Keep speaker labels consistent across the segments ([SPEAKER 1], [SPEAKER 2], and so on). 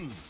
[SPEAKER 1] Mmm.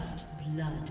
[SPEAKER 2] First blood.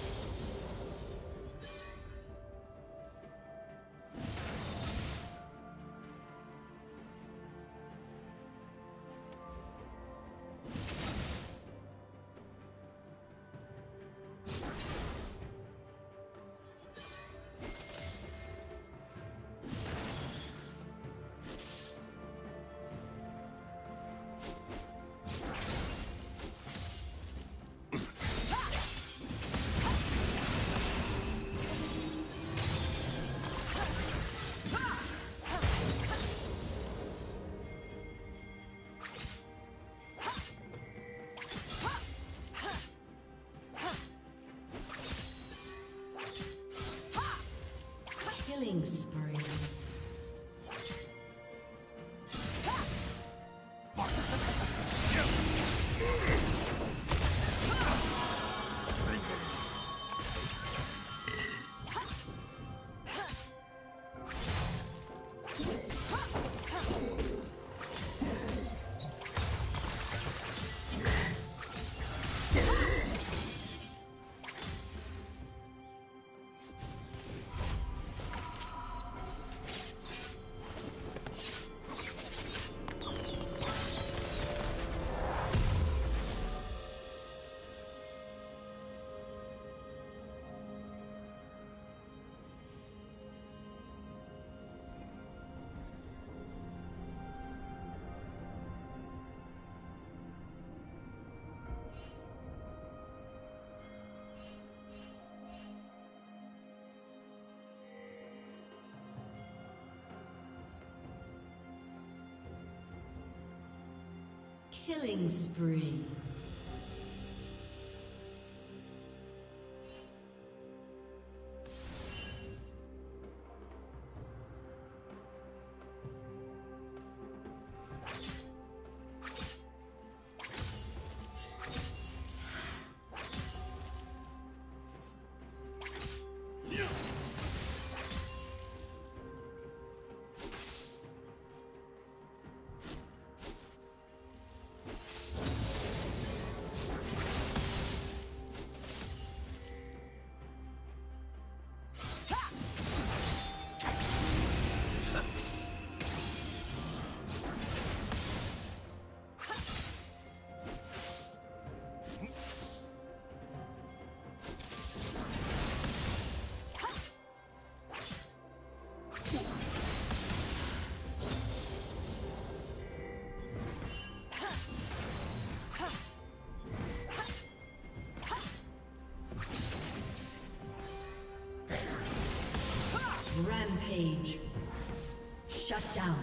[SPEAKER 2] Killing spree. Rampage. Shut down.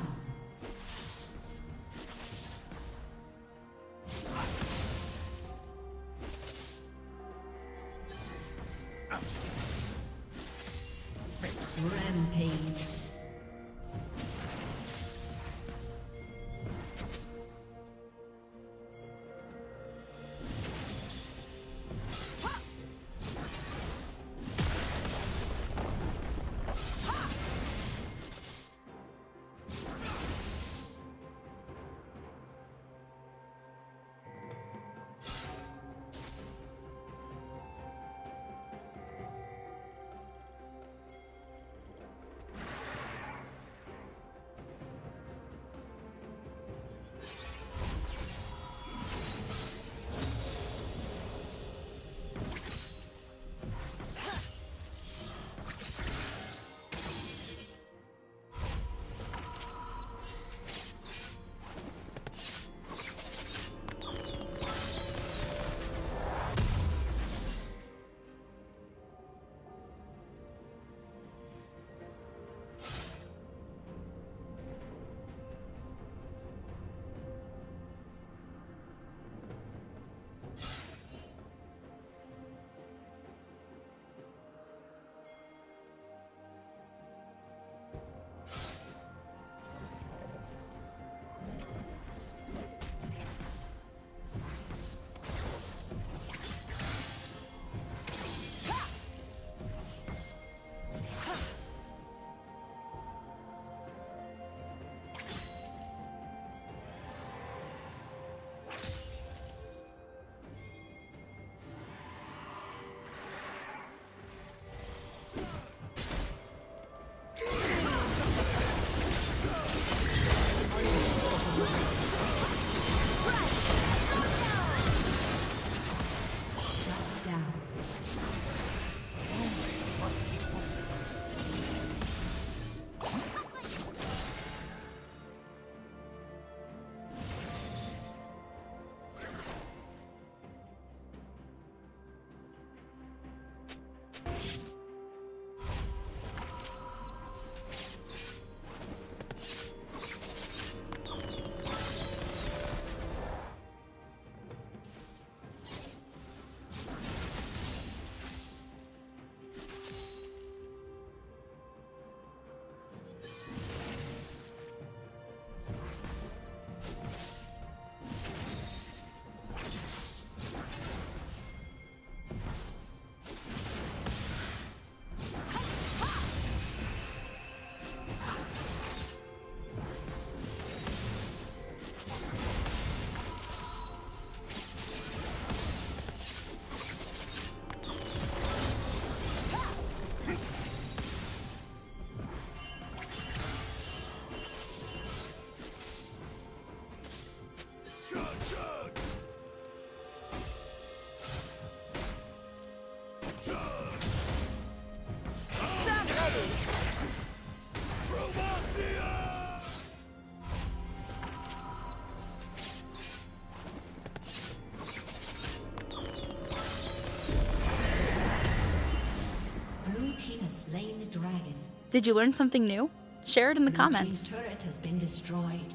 [SPEAKER 1] Did you learn something new? Share it in the
[SPEAKER 2] Blue
[SPEAKER 1] comments.
[SPEAKER 2] team's turret has been destroyed.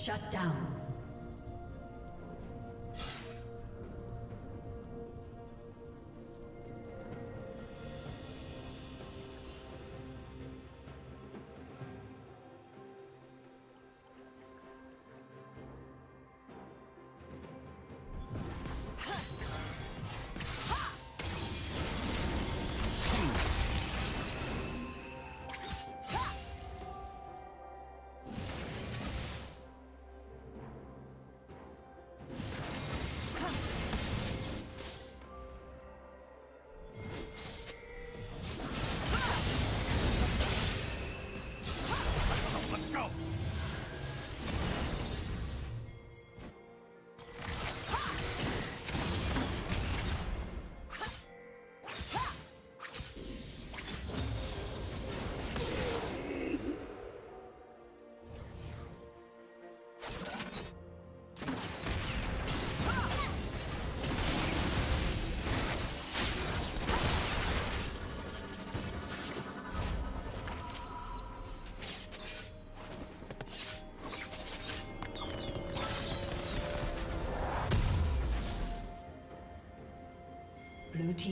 [SPEAKER 2] Shut down.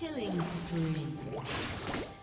[SPEAKER 2] Killing spree.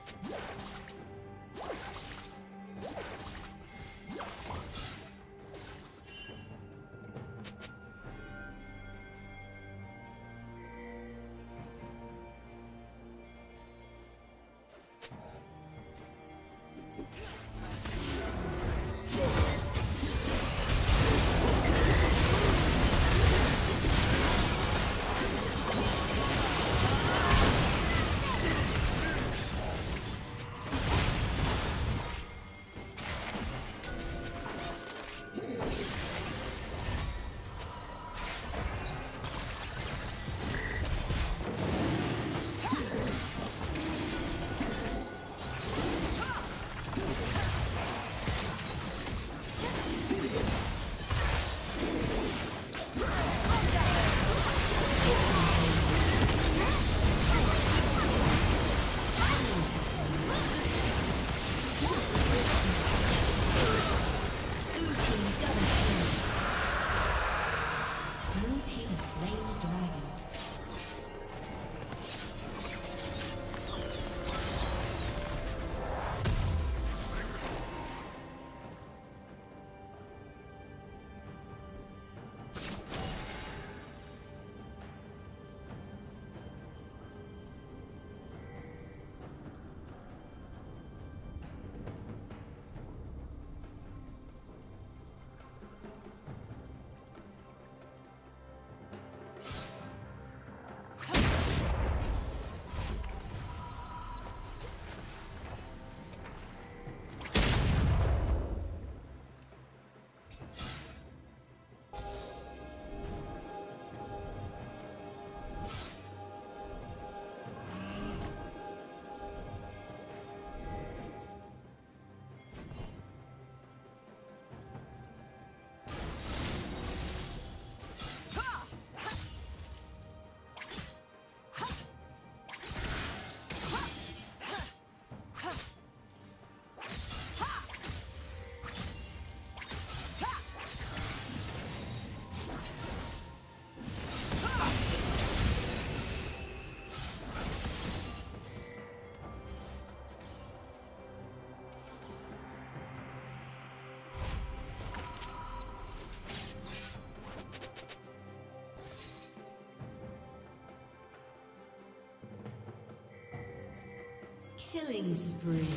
[SPEAKER 2] Killing spree.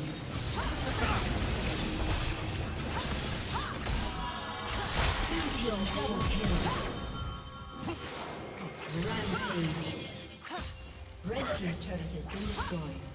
[SPEAKER 2] Rampage. Red team's turret has been destroyed.